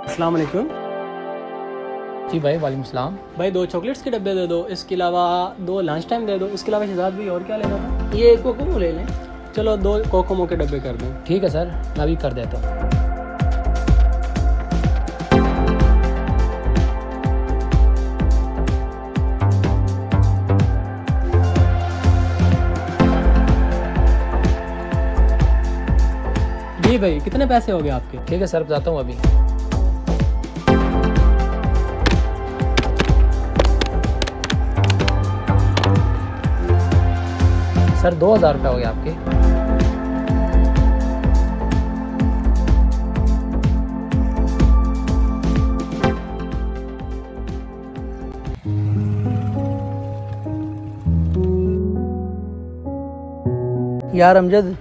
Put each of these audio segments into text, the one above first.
अस्सलाम वालेकुम। जी भाई वालेकुम सलाम। भाई दो चॉकलेट्स के डब्बे दे दो इसके अलावा दो लंच टाइम दे दो इसके अलावा शहजाद भी और क्या लेना था? ये कोकोमो ले लें। चलो दो कोकोमो के डब्बे कर दें। ठीक है सर मैं भी कर देता हूँ। जी भाई कितने पैसे हो गए आपके? ठीक है सर बताता हूँ अभी। सर दो हज़ार रुपये हो गए आपके। यार अमजद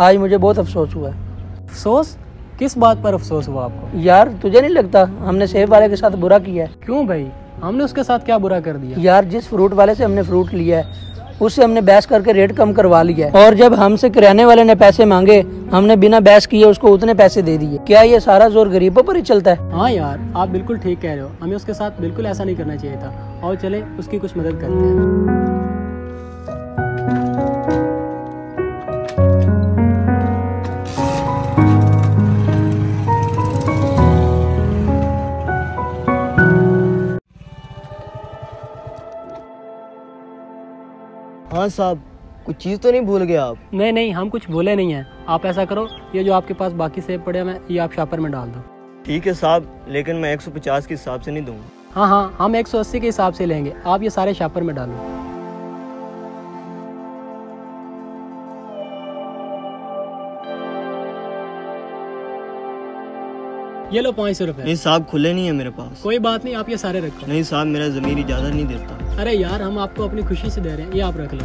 आज मुझे बहुत अफसोस हुआ है। अफसोस? किस बात पर अफसोस हुआ आपको? यार तुझे नहीं लगता हमने सेब वाले के साथ बुरा किया है? क्यों भाई? हमने उसके साथ क्या बुरा कर दिया? यार जिस फ्रूट वाले से हमने फ्रूट लिया है उससे हमने बहस करके रेट कम करवा लिया और जब हमसे किराने वाले ने पैसे मांगे, हमने बिना बहस किए उसको उतने पैसे दे दिए। क्या ये सारा ज़ोर गरीबों पर ही चलता है? हाँ यार, आप बिल्कुल ठीक कह रहे हो। हमें उसके साथ बिल्कुल ऐसा नहीं करना चाहिए था। और चले, उसकी कुछ मदद करते हैं। हाँ साहब कुछ चीज़ तो नहीं भूल गए आप? नहीं नहीं हम कुछ भूले नहीं हैं। आप ऐसा करो ये जो आपके पास बाकी सेब पड़े हैं ये आप शापर में डाल दो। ठीक है साहब लेकिन मैं 150 के हिसाब से नहीं दूँगा। हाँ हाँ हम 180 के हिसाब से लेंगे। आप ये सारे शापर में डालो। ये लो पाँच सौ रूपए। नहीं साहब खुले नहीं है मेरे पास। कोई बात नहीं आप ये सारे रखो नहीं साहब मेरा ज़मीन इजाज़त नहीं देता। अरे यार हम आपको अपनी खुशी से दे रहे हैं ये आप रख लो।